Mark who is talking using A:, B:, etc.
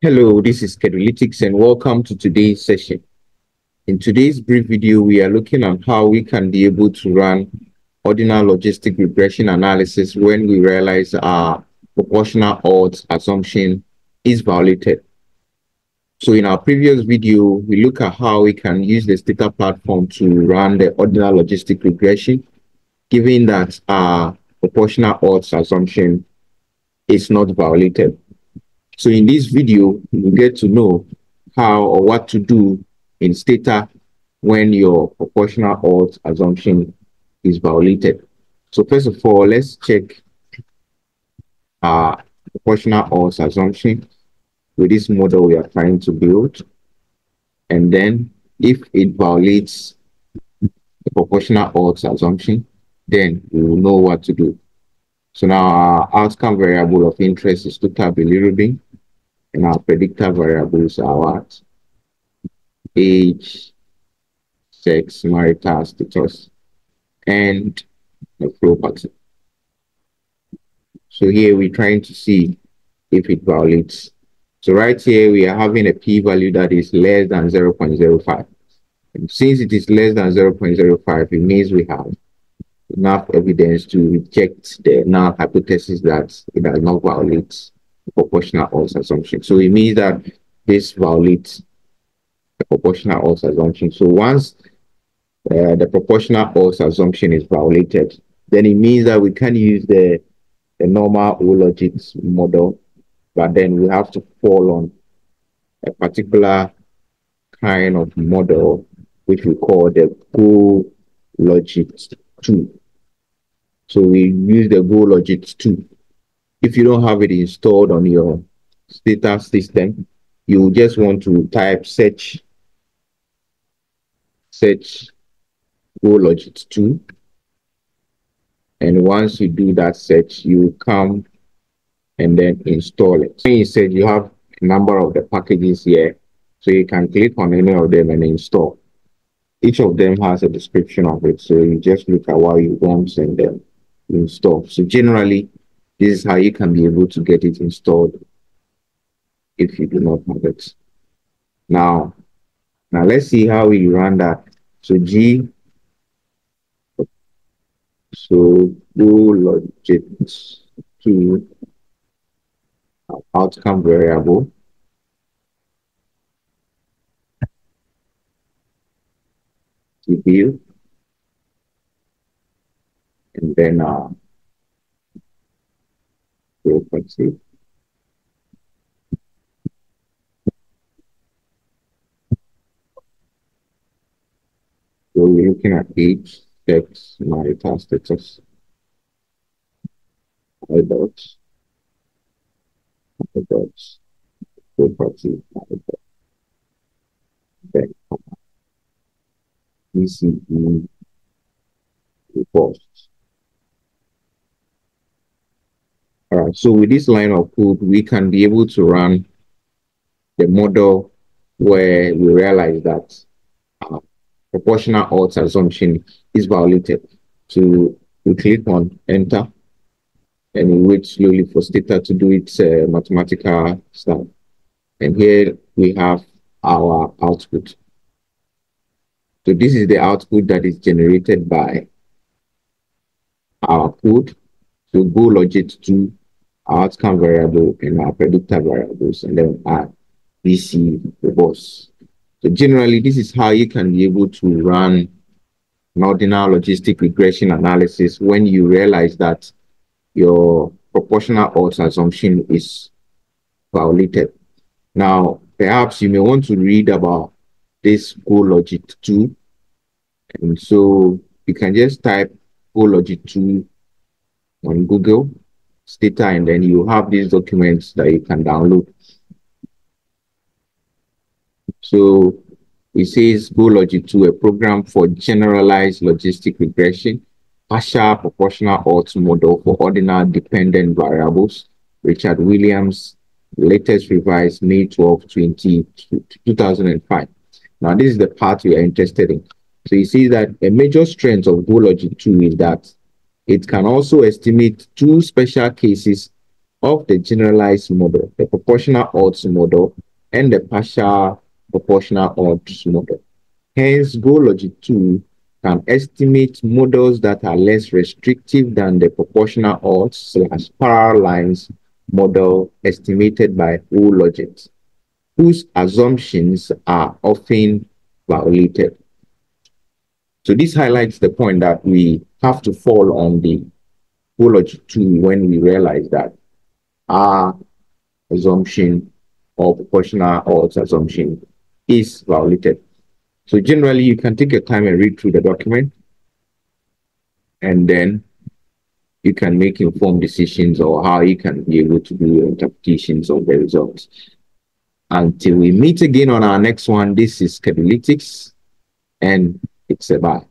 A: Hello, this is Kedulytics and welcome to today's session. In today's brief video, we are looking at how we can be able to run ordinal logistic regression analysis when we realize our proportional odds assumption is violated. So in our previous video, we look at how we can use the Stata platform to run the ordinal logistic regression, given that our proportional odds assumption is not violated. So in this video, you get to know how or what to do in Stata when your proportional odds assumption is violated. So first of all, let's check our proportional odds assumption with this model we are trying to build. And then if it violates the proportional odds assumption, then we will know what to do. So now our outcome variable of interest is total bilirubin and our predictor variables are what? Age, sex, marital status, and the flow pattern. So here we're trying to see if it violates. So right here, we are having a p-value that is less than 0.05. And since it is less than 0.05, it means we have enough evidence to reject the null hypothesis that it does not violate the proportional odds assumption. So it means that this violates the proportional odds assumption. So once uh, the proportional odds assumption is violated, then it means that we can use the, the normal O-logit model, but then we have to fall on a particular kind of model, which we call the Go Logics 2. So we use the GoLogit 2 if you don't have it installed on your Stata system, you just want to type search search GoLogit 2. And once you do that search, you come and then install it. So said you have a number of the packages here. So you can click on any of them and install. Each of them has a description of it. So you just look at what you want and then install. So generally, this is how you can be able to get it installed if you do not have it. Now, now let's see how we run that. So G, so do logic to outcome variable. CPU, and then uh, frequency. So we're looking at age, sex, marital status, adults, adults, property, adults, then ECE reports. All right, so with this line of code, we can be able to run the model where we realize that uh, proportional odds assumption is violated. So we click on enter and we wait slowly for Stata to do its uh, mathematical stuff. And here we have our output. So this is the output that is generated by our code. So go logit to outcome variable and our predictor variables, and then our BC boss. So generally, this is how you can be able to run an ordinal logistic regression analysis when you realize that your proportional odds assumption is violated. Now, perhaps you may want to read about this GoLogit 2. And so you can just type GoLogit 2 on Google Stata, and then you have these documents that you can download. So it says GoLogit 2, a program for generalized logistic regression, partial proportional odds model for ordinal dependent variables. Richard Williams, latest revised May 12, 20, 2005. Now, this is the part we are interested in. So you see that a major strength of GoLogit 2 is that it can also estimate two special cases of the generalized model, the proportional odds model, and the partial proportional odds model. Hence, GoLogit 2 can estimate models that are less restrictive than the proportional odds slash parallel lines model estimated by GoLogit, whose assumptions are often violated. So this highlights the point that we have to fall on the GoLogit 2 when we realize that our assumption or proportional odds assumption is violated. So generally, you can take your time and read through the document, and then you can make informed decisions or how you can be able to do your interpretations of the results. Until we meet again on our next one, this is Kedulytics, and it's a bye.